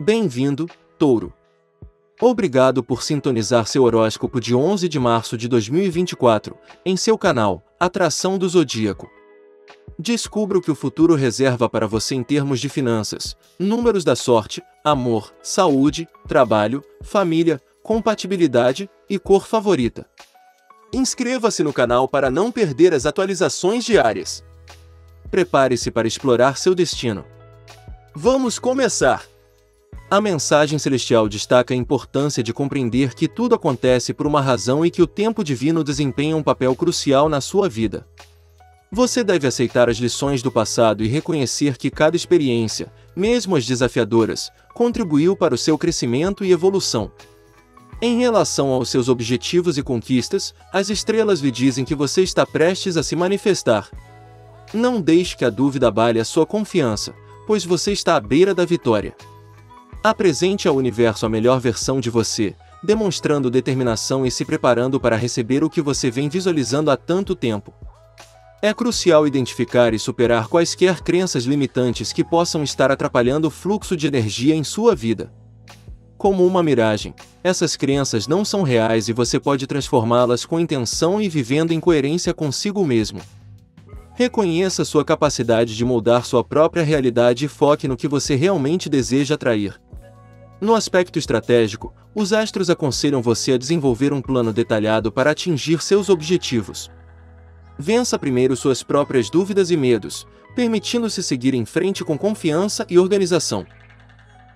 Bem-vindo, Touro. Obrigado por sintonizar seu horóscopo de 11 de março de 2024, em seu canal, Atração do Zodíaco. Descubra o que o futuro reserva para você em termos de finanças, números da sorte, amor, saúde, trabalho, família, compatibilidade e cor favorita. Inscreva-se no canal para não perder as atualizações diárias. Prepare-se para explorar seu destino. Vamos começar! A mensagem celestial destaca a importância de compreender que tudo acontece por uma razão e que o tempo divino desempenha um papel crucial na sua vida. Você deve aceitar as lições do passado e reconhecer que cada experiência, mesmo as desafiadoras, contribuiu para o seu crescimento e evolução. Em relação aos seus objetivos e conquistas, as estrelas lhe dizem que você está prestes a se manifestar. Não deixe que a dúvida abale a sua confiança, pois você está à beira da vitória. Apresente ao universo a melhor versão de você, demonstrando determinação e se preparando para receber o que você vem visualizando há tanto tempo. É crucial identificar e superar quaisquer crenças limitantes que possam estar atrapalhando o fluxo de energia em sua vida. Como uma miragem, essas crenças não são reais e você pode transformá-las com intenção e vivendo em coerência consigo mesmo. Reconheça sua capacidade de moldar sua própria realidade e foque no que você realmente deseja atrair. No aspecto estratégico, os astros aconselham você a desenvolver um plano detalhado para atingir seus objetivos. Vença primeiro suas próprias dúvidas e medos, permitindo-se seguir em frente com confiança e organização.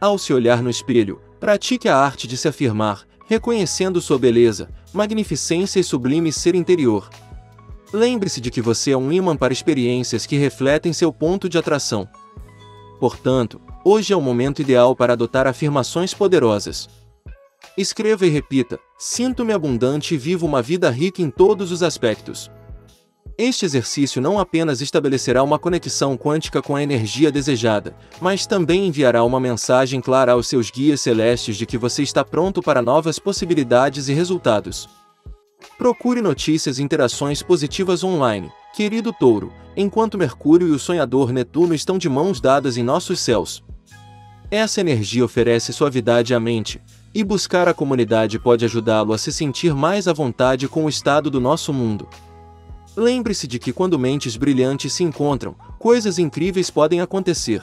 Ao se olhar no espelho, pratique a arte de se afirmar, reconhecendo sua beleza, magnificência e sublime ser interior. Lembre-se de que você é um imã para experiências que refletem seu ponto de atração. Portanto, hoje é o momento ideal para adotar afirmações poderosas. Escreva e repita: Sinto-me abundante e vivo uma vida rica em todos os aspectos. Este exercício não apenas estabelecerá uma conexão quântica com a energia desejada, mas também enviará uma mensagem clara aos seus guias celestes de que você está pronto para novas possibilidades e resultados. Procure notícias e interações positivas online, querido touro, enquanto Mercúrio e o sonhador Netuno estão de mãos dadas em nossos céus. Essa energia oferece suavidade à mente, e buscar a comunidade pode ajudá-lo a se sentir mais à vontade com o estado do nosso mundo. Lembre-se de que quando mentes brilhantes se encontram, coisas incríveis podem acontecer.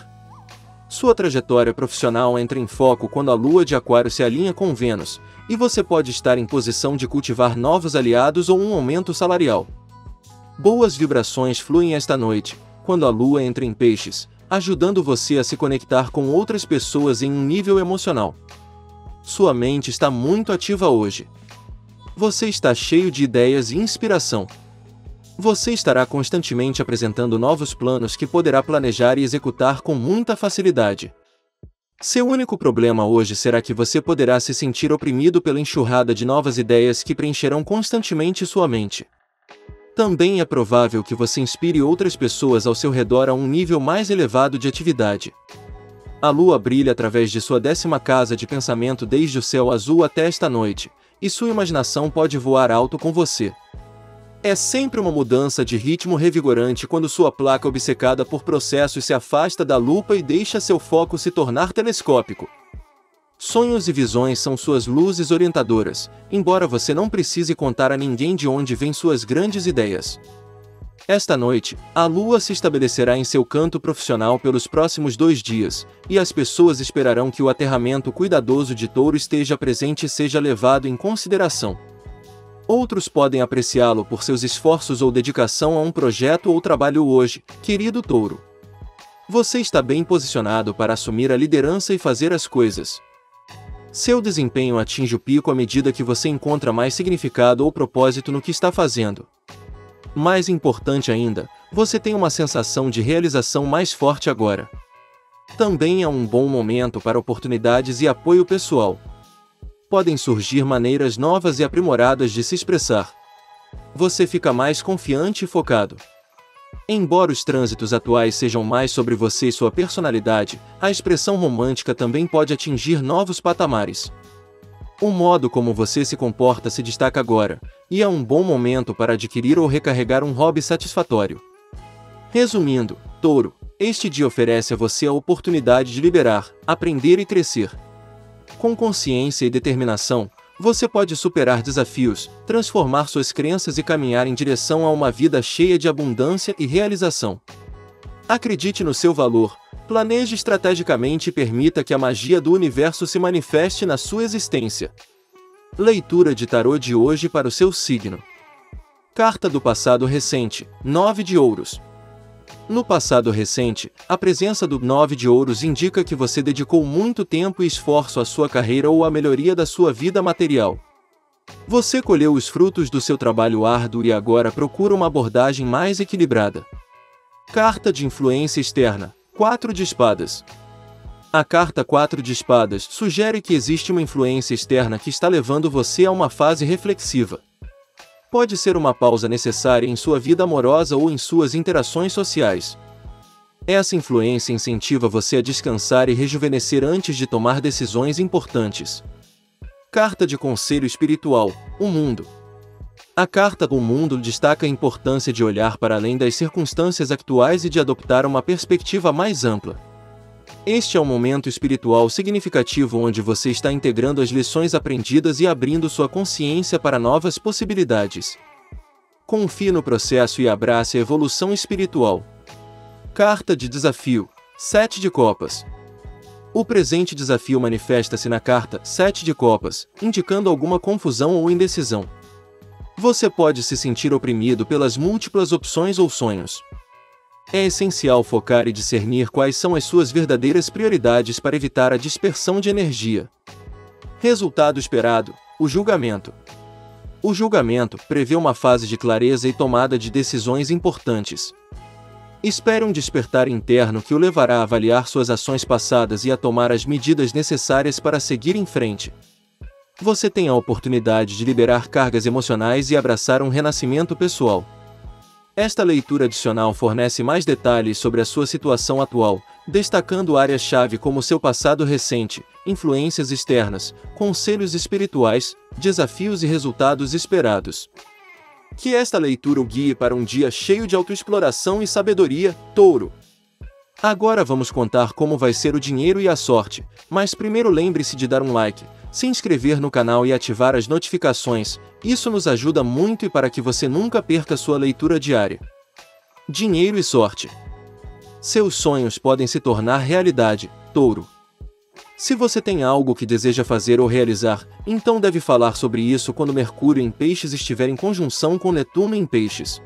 Sua trajetória profissional entra em foco quando a lua de Aquário se alinha com Vênus, e você pode estar em posição de cultivar novos aliados ou um aumento salarial. Boas vibrações fluem esta noite, quando a lua entra em Peixes, ajudando você a se conectar com outras pessoas em um nível emocional. Sua mente está muito ativa hoje. Você está cheio de ideias e inspiração. Você estará constantemente apresentando novos planos que poderá planejar e executar com muita facilidade. Seu único problema hoje será que você poderá se sentir oprimido pela enxurrada de novas ideias que preencherão constantemente sua mente. Também é provável que você inspire outras pessoas ao seu redor a um nível mais elevado de atividade. A lua brilha através de sua décima casa de pensamento desde o céu azul até esta noite, e sua imaginação pode voar alto com você. É sempre uma mudança de ritmo revigorante quando sua placa obcecada por processos se afasta da lupa e deixa seu foco se tornar telescópico. Sonhos e visões são suas luzes orientadoras, embora você não precise contar a ninguém de onde vêm suas grandes ideias. Esta noite, a lua se estabelecerá em seu canto profissional pelos próximos dois dias, e as pessoas esperarão que o aterramento cuidadoso de touro esteja presente e seja levado em consideração. Outros podem apreciá-lo por seus esforços ou dedicação a um projeto ou trabalho hoje, querido touro. Você está bem posicionado para assumir a liderança e fazer as coisas. Seu desempenho atinge o pico à medida que você encontra mais significado ou propósito no que está fazendo. Mais importante ainda, você tem uma sensação de realização mais forte agora. Também é um bom momento para oportunidades e apoio pessoal podem surgir maneiras novas e aprimoradas de se expressar. Você fica mais confiante e focado. Embora os trânsitos atuais sejam mais sobre você e sua personalidade, a expressão romântica também pode atingir novos patamares. O modo como você se comporta se destaca agora, e é um bom momento para adquirir ou recarregar um hobby satisfatório. Resumindo, Touro, Este dia oferece a você a oportunidade de liberar, aprender e crescer. Com consciência e determinação, você pode superar desafios, transformar suas crenças e caminhar em direção a uma vida cheia de abundância e realização. Acredite no seu valor, planeje estrategicamente e permita que a magia do universo se manifeste na sua existência. Leitura de tarô de hoje para o seu signo. Carta do passado recente, 9 de ouros. No passado recente, a presença do 9 de ouros indica que você dedicou muito tempo e esforço à sua carreira ou à melhoria da sua vida material. Você colheu os frutos do seu trabalho árduo e agora procura uma abordagem mais equilibrada. Carta de influência externa 4 de espadas. A carta 4 de espadas sugere que existe uma influência externa que está levando você a uma fase reflexiva. Pode ser uma pausa necessária em sua vida amorosa ou em suas interações sociais. Essa influência incentiva você a descansar e rejuvenescer antes de tomar decisões importantes. Carta de Conselho Espiritual O Mundo. A carta O Mundo destaca a importância de olhar para além das circunstâncias atuais e de adoptar uma perspectiva mais ampla. Este é um momento espiritual significativo onde você está integrando as lições aprendidas e abrindo sua consciência para novas possibilidades. Confie no processo e abrace a evolução espiritual. Carta de Desafio 7 de Copas. O presente desafio manifesta-se na carta 7 de Copas, indicando alguma confusão ou indecisão. Você pode se sentir oprimido pelas múltiplas opções ou sonhos. É essencial focar e discernir quais são as suas verdadeiras prioridades para evitar a dispersão de energia. Resultado esperado: o julgamento. O julgamento prevê uma fase de clareza e tomada de decisões importantes. Espere um despertar interno que o levará a avaliar suas ações passadas e a tomar as medidas necessárias para seguir em frente. Você tem a oportunidade de liberar cargas emocionais e abraçar um renascimento pessoal. Esta leitura adicional fornece mais detalhes sobre a sua situação atual, destacando áreas-chave como seu passado recente, influências externas, conselhos espirituais, desafios e resultados esperados. Que esta leitura o guie para um dia cheio de autoexploração e sabedoria, touro. Agora vamos contar como vai ser o dinheiro e a sorte, mas primeiro lembre-se de dar um like, se inscrever no canal e ativar as notificações, isso nos ajuda muito e para que você nunca perca sua leitura diária. Dinheiro e sorte. Seus sonhos podem se tornar realidade, touro. Se você tem algo que deseja fazer ou realizar, então deve falar sobre isso quando Mercúrio em Peixes estiver em conjunção com Netuno em Peixes.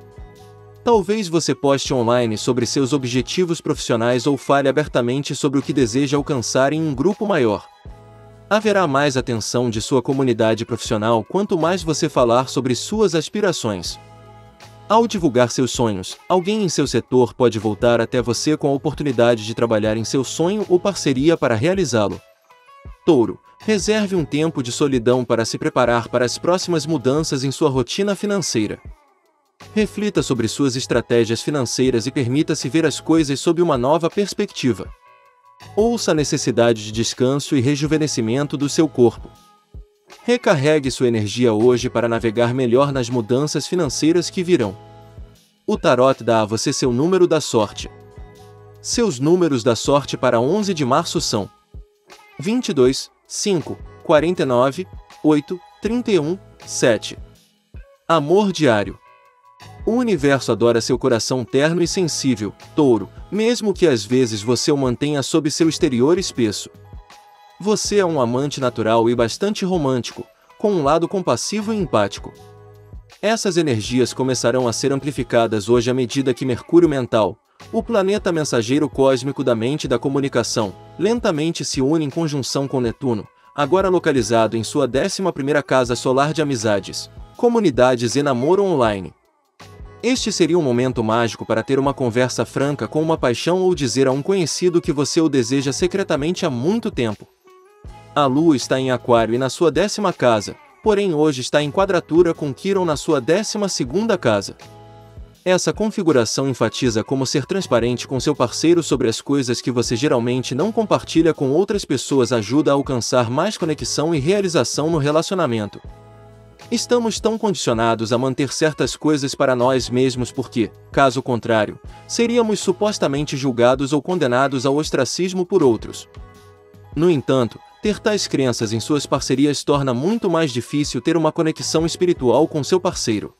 Talvez você poste online sobre seus objetivos profissionais ou fale abertamente sobre o que deseja alcançar em um grupo maior. Haverá mais atenção de sua comunidade profissional quanto mais você falar sobre suas aspirações. Ao divulgar seus sonhos, alguém em seu setor pode voltar até você com a oportunidade de trabalhar em seu sonho ou parceria para realizá-lo. Touro, reserve um tempo de solidão para se preparar para as próximas mudanças em sua rotina financeira. Reflita sobre suas estratégias financeiras e permita-se ver as coisas sob uma nova perspectiva. Ouça a necessidade de descanso e rejuvenescimento do seu corpo. Recarregue sua energia hoje para navegar melhor nas mudanças financeiras que virão. O Tarot dá a você seu número da sorte. Seus números da sorte para 11 de março são 22, 5, 49, 8, 31, 7. Amor diário. O universo adora seu coração terno e sensível, touro, mesmo que às vezes você o mantenha sob seu exterior espesso. Você é um amante natural e bastante romântico, com um lado compassivo e empático. Essas energias começarão a ser amplificadas hoje à medida que Mercúrio mental, o planeta mensageiro cósmico da mente e da comunicação, lentamente se une em conjunção com Netuno, agora localizado em sua 11ª casa solar de amizades, comunidades e namoro online. Este seria um momento mágico para ter uma conversa franca com uma paixão ou dizer a um conhecido que você o deseja secretamente há muito tempo. A Lua está em Aquário e na sua décima casa, porém hoje está em quadratura com Quiron na sua décima segunda casa. Essa configuração enfatiza como ser transparente com seu parceiro sobre as coisas que você geralmente não compartilha com outras pessoas ajuda a alcançar mais conexão e realização no relacionamento. Estamos tão condicionados a manter certas coisas para nós mesmos porque, caso contrário, seríamos supostamente julgados ou condenados ao ostracismo por outros. No entanto, ter tais crenças em suas parcerias torna muito mais difícil ter uma conexão espiritual com seu parceiro.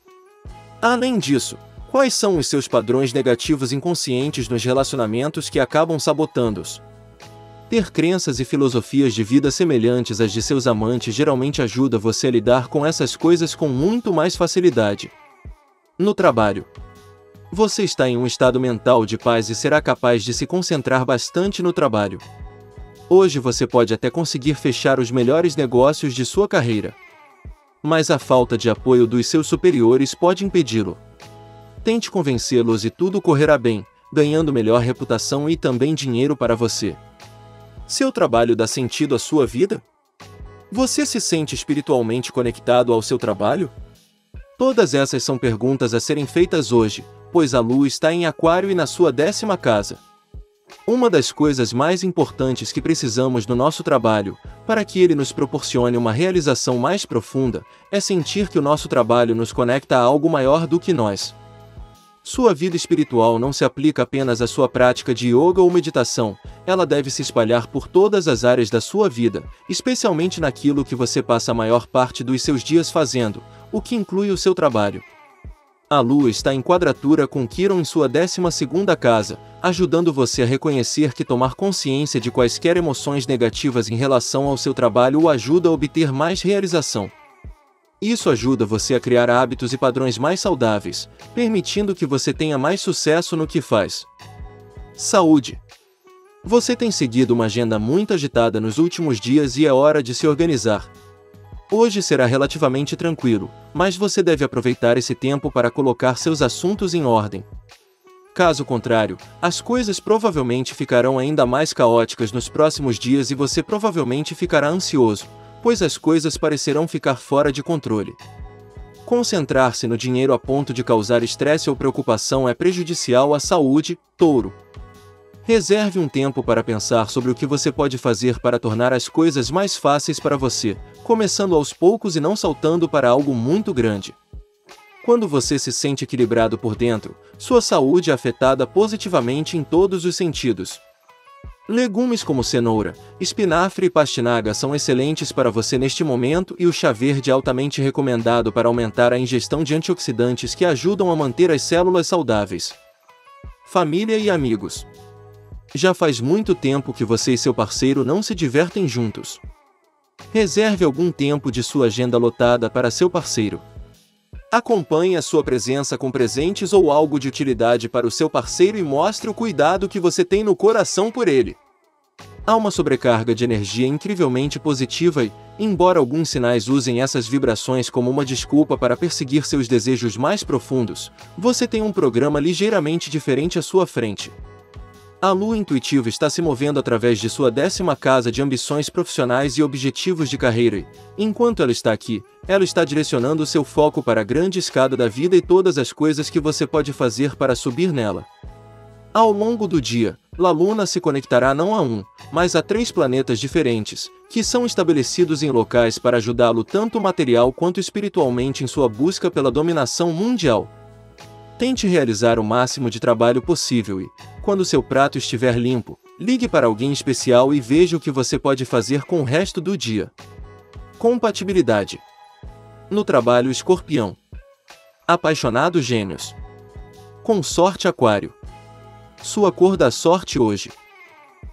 Além disso, quais são os seus padrões negativos inconscientes nos relacionamentos que acabam sabotando-os? Ter crenças e filosofias de vida semelhantes às de seus amantes geralmente ajuda você a lidar com essas coisas com muito mais facilidade. No trabalho, você está em um estado mental de paz e será capaz de se concentrar bastante no trabalho. Hoje você pode até conseguir fechar os melhores negócios de sua carreira. Mas a falta de apoio dos seus superiores pode impedi-lo. Tente convencê-los e tudo correrá bem, ganhando melhor reputação e também dinheiro para você. Seu trabalho dá sentido à sua vida? Você se sente espiritualmente conectado ao seu trabalho? Todas essas são perguntas a serem feitas hoje, pois a lua está em Aquário e na sua décima casa. Uma das coisas mais importantes que precisamos no nosso trabalho, para que ele nos proporcione uma realização mais profunda, é sentir que o nosso trabalho nos conecta a algo maior do que nós. Sua vida espiritual não se aplica apenas à sua prática de yoga ou meditação, ela deve se espalhar por todas as áreas da sua vida, especialmente naquilo que você passa a maior parte dos seus dias fazendo, o que inclui o seu trabalho. A Lua está em quadratura com Quiron em sua 12 casa, ajudando você a reconhecer que tomar consciência de quaisquer emoções negativas em relação ao seu trabalho o ajuda a obter mais realização. Isso ajuda você a criar hábitos e padrões mais saudáveis, permitindo que você tenha mais sucesso no que faz. Saúde. Você tem seguido uma agenda muito agitada nos últimos dias e é hora de se organizar. Hoje será relativamente tranquilo, mas você deve aproveitar esse tempo para colocar seus assuntos em ordem. Caso contrário, as coisas provavelmente ficarão ainda mais caóticas nos próximos dias e você provavelmente ficará ansioso, pois as coisas parecerão ficar fora de controle. Concentrar-se no dinheiro a ponto de causar estresse ou preocupação é prejudicial à saúde, touro. Reserve um tempo para pensar sobre o que você pode fazer para tornar as coisas mais fáceis para você, começando aos poucos e não saltando para algo muito grande. Quando você se sente equilibrado por dentro, sua saúde é afetada positivamente em todos os sentidos, Legumes como cenoura, espinafre e pastinaga são excelentes para você neste momento e o chá verde é altamente recomendado para aumentar a ingestão de antioxidantes que ajudam a manter as células saudáveis. Família e amigos. Já faz muito tempo que você e seu parceiro não se divertem juntos. Reserve algum tempo de sua agenda lotada para seu parceiro. Acompanhe a sua presença com presentes ou algo de utilidade para o seu parceiro e mostre o cuidado que você tem no coração por ele. Há uma sobrecarga de energia incrivelmente positiva e, embora alguns sinais usem essas vibrações como uma desculpa para perseguir seus desejos mais profundos, você tem um programa ligeiramente diferente à sua frente. A lua intuitiva está se movendo através de sua décima casa de ambições profissionais e objetivos de carreira e, enquanto ela está aqui, ela está direcionando seu foco para a grande escada da vida e todas as coisas que você pode fazer para subir nela. Ao longo do dia, La Luna se conectará não a um, mas a três planetas diferentes, que são estabelecidos em locais para ajudá-lo tanto material quanto espiritualmente em sua busca pela dominação mundial. Tente realizar o máximo de trabalho possível e, quando seu prato estiver limpo, ligue para alguém especial e veja o que você pode fazer com o resto do dia. Compatibilidade. No trabalho Escorpião. Apaixonado Gêmeos. Consorte Aquário. Sua cor da sorte hoje.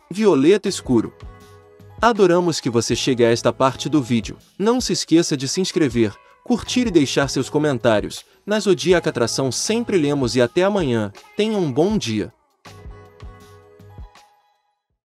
Violeta escuro. Adoramos que você chegue a esta parte do vídeo. Não se esqueça de se inscrever, curtir e deixar seus comentários. Na Zodíaca Atração sempre lemos e até amanhã. Tenha um bom dia.